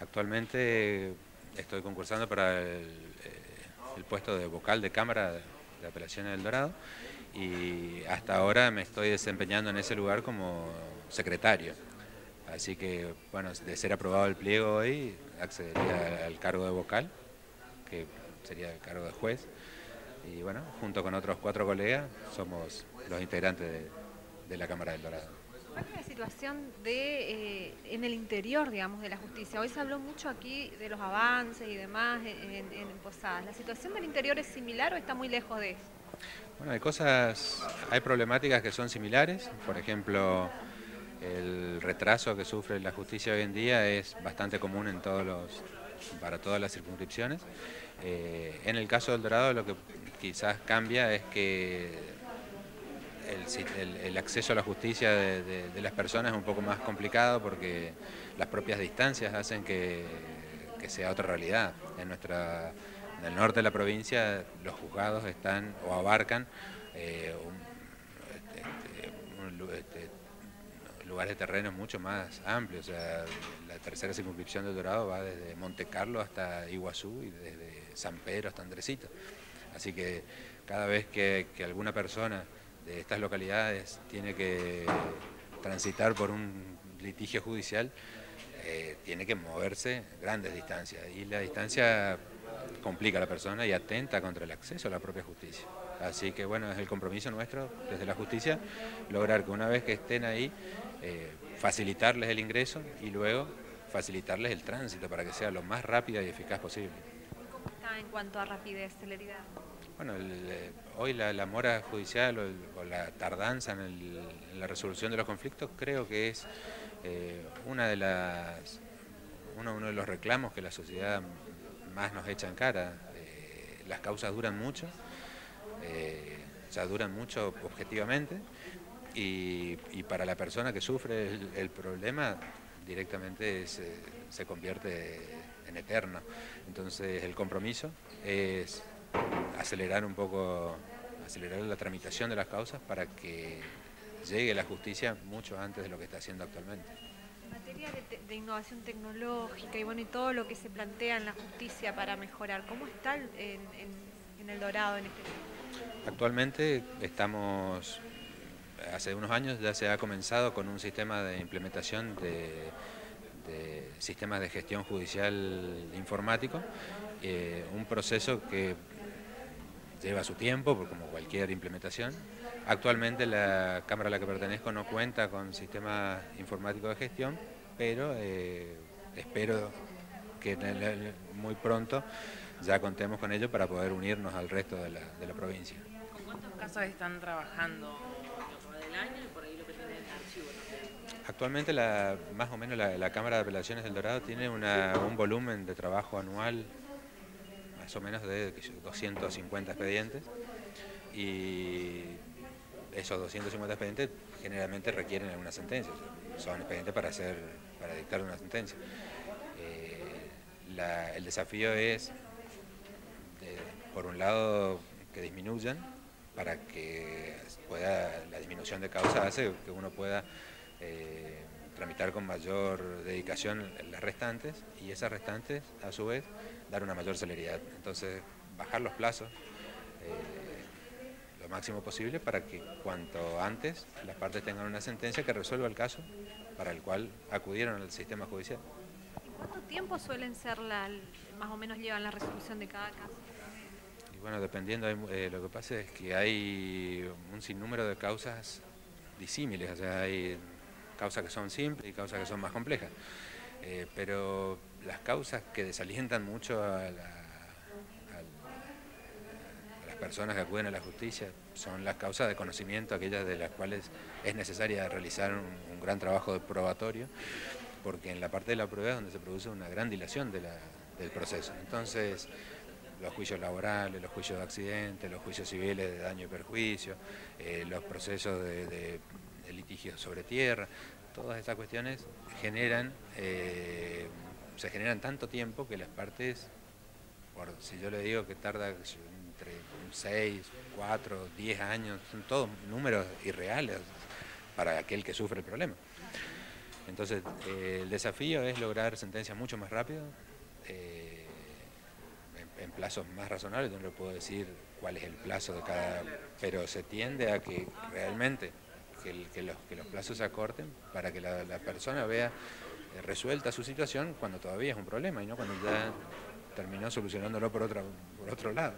Actualmente estoy concursando para el, el puesto de vocal de Cámara de Apelaciones del Dorado y hasta ahora me estoy desempeñando en ese lugar como secretario. Así que, bueno, de ser aprobado el pliego hoy, accedería al cargo de vocal, que sería el cargo de juez. Y bueno, junto con otros cuatro colegas, somos los integrantes de, la Cámara del Dorado. ¿Cuál es la situación de, eh, en el interior, digamos, de la justicia? Hoy se habló mucho aquí de los avances y demás en, Posadas. ¿La situación del interior es similar o está muy lejos de eso? Bueno, hay cosas, hay problemáticas que son similares. Por ejemplo, el retraso que sufre la justicia hoy en día es bastante común en todos los, para todas las circunscripciones. Eh, en el caso del Dorado lo que quizás cambia es que el, acceso a la justicia de, las personas es un poco más complicado porque las propias distancias hacen que, sea otra realidad. En, nuestra, en el norte de la provincia los juzgados están o abarcan eh, lugares de terreno mucho más amplios. O sea, la tercera circunscripción del Dorado va desde Monte Carlo hasta Iguazú y desde San Pedro hasta Andresito. Así que cada vez que, alguna persona de estas localidades tiene que transitar por un litigio judicial, eh, tiene que moverse grandes distancias. Y la distancia complica a la persona y atenta contra el acceso a la propia justicia. Así que bueno, es el compromiso nuestro desde la justicia lograr que una vez que estén ahí eh, facilitarles el ingreso y luego facilitarles el tránsito para que sea lo más rápida y eficaz posible. ¿Cómo está en cuanto a rapidez, celeridad? Bueno, eh, hoy la, mora judicial o, la tardanza en, la resolución de los conflictos creo que es eh, una de las, uno, de los reclamos que la sociedad más nos echa en cara. las causas duran mucho, ya duran mucho objetivamente, y, para la persona que sufre el, problema directamente se, convierte en eterno. Entonces el compromiso es acelerar un poco, acelerar la tramitación de las causas para que llegue la justicia mucho antes de lo que está haciendo actualmente. En materia de, innovación tecnológica y bueno y todo lo que se plantea en la justicia para mejorar, ¿cómo está en, en el Dorado en este Actualmente estamos hace unos años ya se ha comenzado con un sistema de implementación de, sistemas de gestión judicial informático, eh, un proceso que lleva su tiempo, como cualquier implementación. Actualmente la Cámara a la que pertenezco no cuenta con sistema informático de gestión, pero eh, espero que muy pronto ya contemos con ello para poder unirnos al resto de la, de la provincia. ¿Con cuántos casos están trabajando y por ahí lo que el archivo Actualmente la, más o menos la, Cámara de Apelaciones del Dorado tiene un volumen de trabajo anual más o menos de 250 expedientes. Y esos 250 expedientes generalmente requieren una sentencia, son expedientes para hacer, para dictar una sentencia. Eh, el desafío es, por un lado, que disminuyan para que pueda, la disminución de causa hace que uno pueda eh, tramitar con mayor dedicación las restantes y esas restantes a su vez dar una mayor celeridad. Entonces bajar los plazos eh, lo máximo posible para que cuanto antes las partes tengan una sentencia que resuelva el caso para el cual acudieron al sistema judicial. ¿Cuánto tiempo suelen ser la, más o menos llevan la resolución de cada caso? Bueno, dependiendo, eh, lo que pasa es que hay un sinnúmero de causas disímiles, o sea, hay causas que son simples y causas que son más complejas. Eh, pero las causas que desalientan mucho a, las personas que acuden a la justicia son las causas de conocimiento, aquellas de las cuales es necesaria realizar un, gran trabajo de probatorio, porque en la parte de la prueba es donde se produce una gran dilación del proceso. Entonces, los juicios laborales, los juicios de accidentes, los juicios civiles de daño y perjuicio, eh, los procesos de, litigio sobre tierra, todas estas cuestiones generan, eh, se generan tanto tiempo que las partes, si yo le digo que tarda entre 6, 4, 10 años, son todos números irreales para aquel que sufre el problema. Entonces, eh, el desafío es lograr sentencias mucho más rápido, en, plazos más razonables, no le puedo decir cuál es el plazo de cada, pero se tiende a que realmente que, que, los, que los, plazos se acorten para que la, la persona vea eh, resuelta su situación cuando todavía es un problema y no cuando ya terminó solucionándolo por, otra, por otro lado.